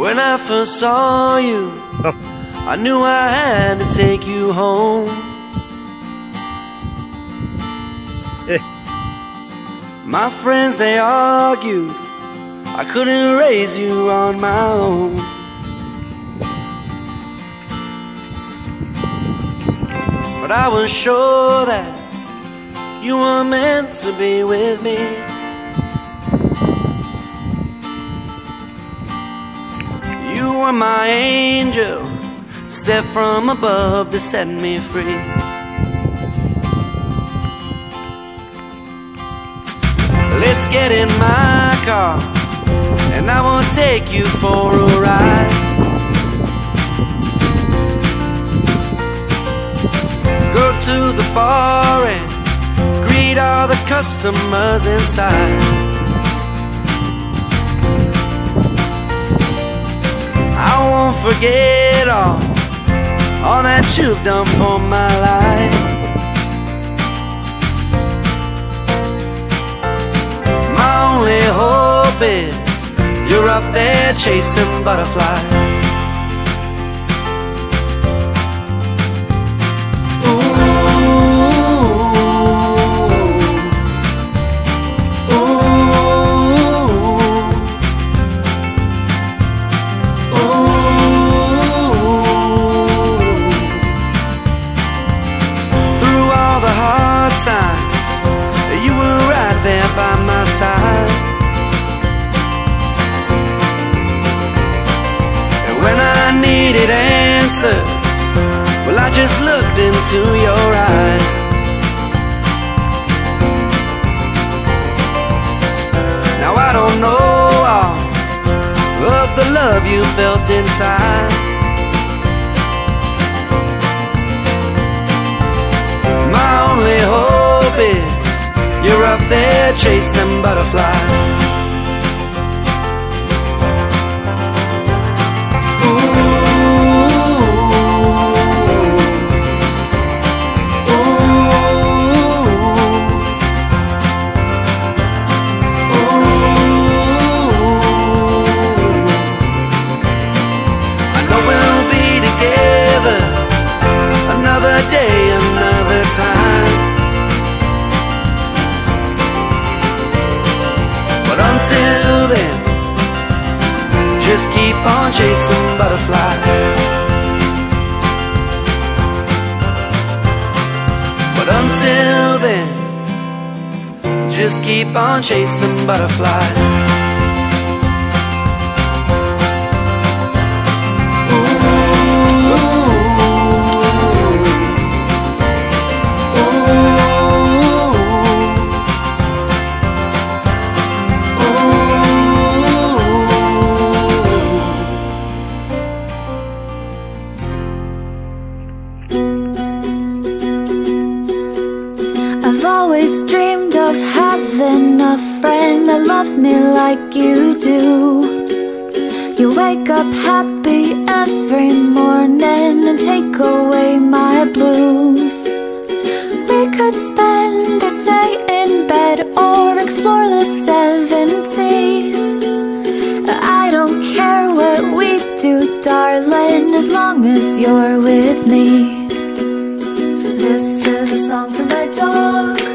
When I first saw you, I knew I had to take you home. My friends, they argued I couldn't raise you on my own. But I was sure that you were meant to be with me. Were my angel, set from above to set me free. Let's get in my car, and I will take you for a ride. Go to the bar and greet all the customers inside. Forget all, all that you've done for my life. My only hope is you're up there chasing butterflies. There by my side. And when I needed answers, well, I just looked into your eyes. Now I don't know all of the love you felt inside. My only hope is up there chasing butterflies. Until then, just keep on chasing butterflies. But until then, just keep on chasing butterflies. I've always dreamed of having a friend that loves me like you do. You wake up happy every morning and take away my blues. We could spend a day in bed or explore the seven seas. I don't care what we do, darling, as long as you're with me. This is a song for dog.